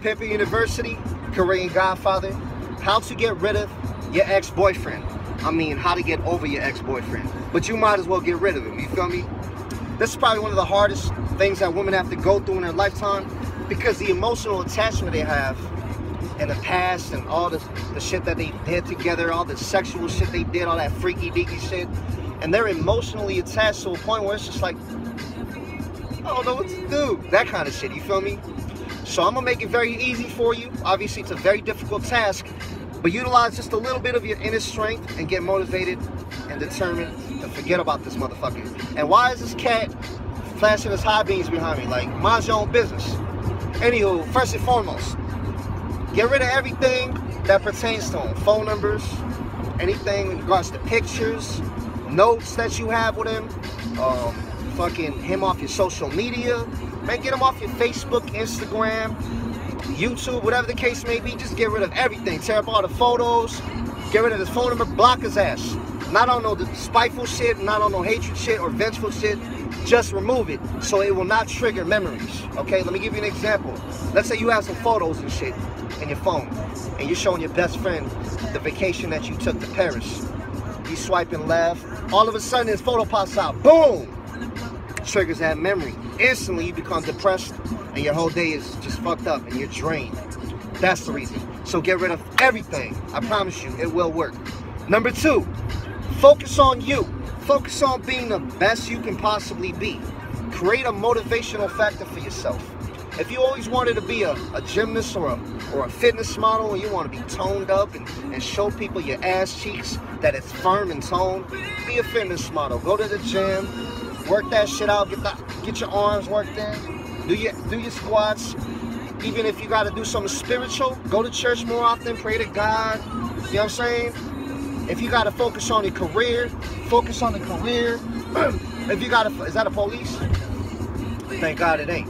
Pimpin' University, Korean Godfather, how to get rid of your ex-boyfriend. I mean, how to get over your ex-boyfriend. But you might as well get rid of him, you feel me? This is probably one of the hardest things that women have to go through in their lifetime because the emotional attachment they have in the past and all the, the shit that they did together, all the sexual shit they did, all that freaky deaky shit, and they're emotionally attached to a point where it's just like, I don't know what to do. That kind of shit, you feel me? So I'm gonna make it very easy for you. Obviously, it's a very difficult task, but utilize just a little bit of your inner strength and get motivated and determined to forget about this motherfucker. And why is this cat flashing his high beams behind me? Like, mind your own business. Anywho, first and foremost, get rid of everything that pertains to him. Phone numbers, anything in regards to pictures, notes that you have with him, um, fucking him off your social media. Man, get them off your Facebook, Instagram, YouTube, whatever the case may be. Just get rid of everything. Tear up all the photos. Get rid of his phone number. Block his ass. Not on no spiteful shit, not on no hatred shit or vengeful shit. Just remove it so it will not trigger memories. Okay, let me give you an example. Let's say you have some photos and shit in your phone and you're showing your best friend the vacation that you took to Paris. You swiping left, all of a sudden his photo pops out. Boom! Triggers that memory. Instantly you become depressed and your whole day is just fucked up and you're drained. That's the reason. So get rid of everything. I promise you, it will work. Number two, focus on you. Focus on being the best you can possibly be. Create a motivational factor for yourself. If you always wanted to be a, a gymnast or a, or a fitness model and you want to be toned up and, and show people your ass cheeks that it's firm and toned, be a fitness model. Go to the gym, work that shit out, get, the, get your arms worked in, do your, do your squats. Even if you got to do something spiritual, go to church more often, pray to God. You know what I'm saying? If you got to focus on your career, focus on the career. if you got to, is that a police? Thank God it ain't.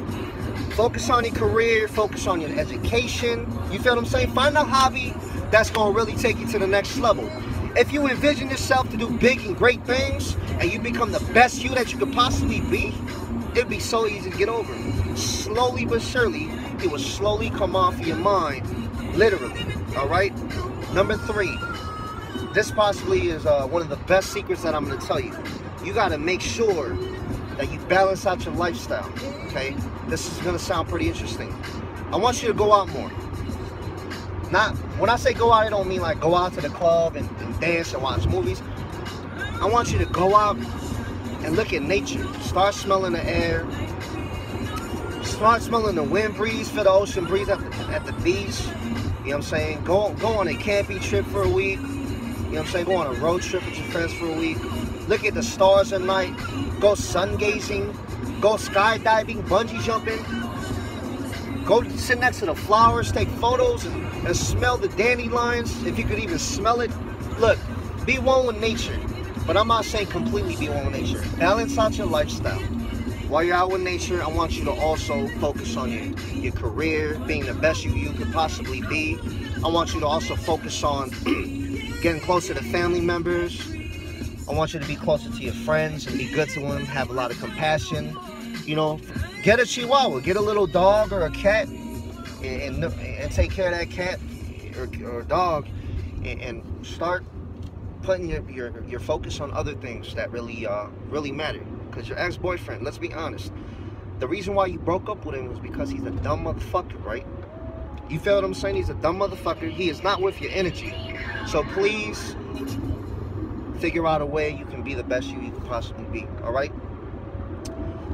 Focus on your career, focus on your education. You feel what I'm saying? Find a hobby that's gonna really take you to the next level. If you envision yourself to do big and great things and you become the best you that you could possibly be, it'd be so easy to get over. Slowly but surely, it will slowly come off your mind, literally. All right. Number three. This possibly is uh, one of the best secrets that I'm gonna tell you. You gotta make sure that you balance out your lifestyle. Okay this is gonna sound pretty interesting. I want you to go out more. Not when I say go out, I don't mean like go out to the club and, and dance and watch movies. I want you to go out and look at nature. Start smelling the air. Start smelling the wind breeze, feel the ocean breeze at the, at the beach. You know what I'm saying? Go go on a camping trip for a week. You know what I'm saying? Go on a road trip with your friends for a week. Look at the stars at night. Go sun gazing go skydiving, bungee jumping, go sit next to the flowers, take photos, and, and smell the dandelions, if you could even smell it. Look, be one with nature. But I'm not saying completely be one with nature. Balance out your lifestyle. While you're out with nature, I want you to also focus on your, your career, being the best you, you could possibly be. I want you to also focus on getting closer to family members, I want you to be closer to your friends and be good to them, have a lot of compassion. You know, get a chihuahua, get a little dog or a cat and, and, and take care of that cat or, or dog and, and, start putting your, your, your focus on other things that really, uh, really matter. Because your ex-boyfriend, let's be honest, the reason why you broke up with him was because he's a dumb motherfucker, right? You feel what I'm saying? He's a dumb motherfucker. He is not worth your energy. So please figure out a way you can be the best you, you can possibly be. All right.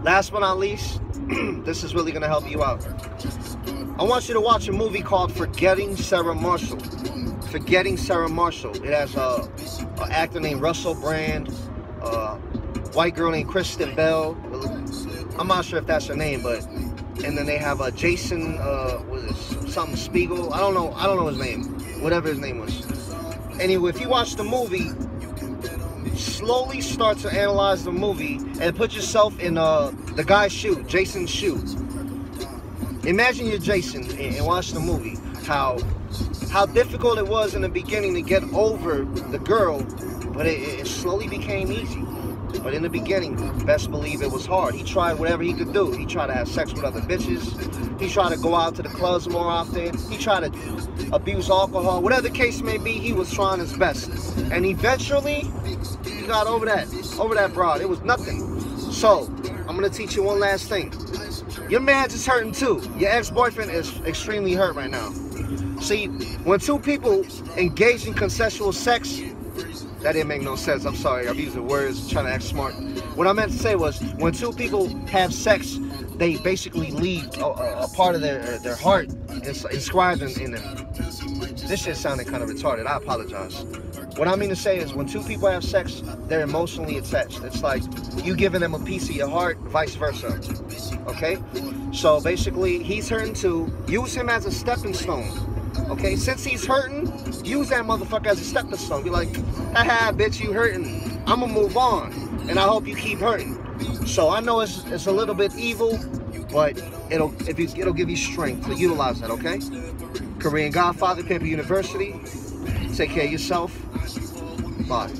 Last but not least, this is really gonna help you out. I want you to watch a movie called Forgetting Sarah Marshall. Forgetting Sarah Marshall. It has a, a actor named Russell Brand, a white girl named Kristen Bell. I'm not sure if that's her name, but and then they have a Jason, uh, was it something Spiegel? I don't know. I don't know his name. Whatever his name was. Anyway, if you watch the movie, slowly start to analyze the movie and put yourself in uh, the guy's shoe, Jason's shoe. Imagine you're Jason and watch the movie. How how difficult it was in the beginning to get over the girl, but it, it slowly became easy. But in the beginning, best believe it was hard. He tried whatever he could do. He tried to have sex with other bitches. He tried to go out to the clubs more often. He tried to abuse alcohol. Whatever the case may be, he was trying his best. And eventually, he got over that, over that broad. It was nothing. So, I'm gonna teach you one last thing. Your man's is hurting too. Your ex-boyfriend is extremely hurt right now. See, when two people engage in consensual sex, that didn't make no sense. I'm sorry. I'm using words, trying to act smart. What I meant to say was, when two people have sex, they basically leave a, a part of their uh, their heart inscribed in, in them. This shit sounded kind of retarded. I apologize. What I mean to say is, when two people have sex, they're emotionally attached. It's like you giving them a piece of your heart, vice versa. Okay? So basically, he's hurting too. Use him as a stepping stone Okay, since he's hurting, use that motherfucker as a stepping stone. Be like, haha, bitch, you hurting. I'ma move on. And I hope you keep hurting. So I know it's it's a little bit evil, but it'll if you, it'll give you strength to utilize that, okay? Korean Godfather, Pimp University. Take care of yourself. Bye.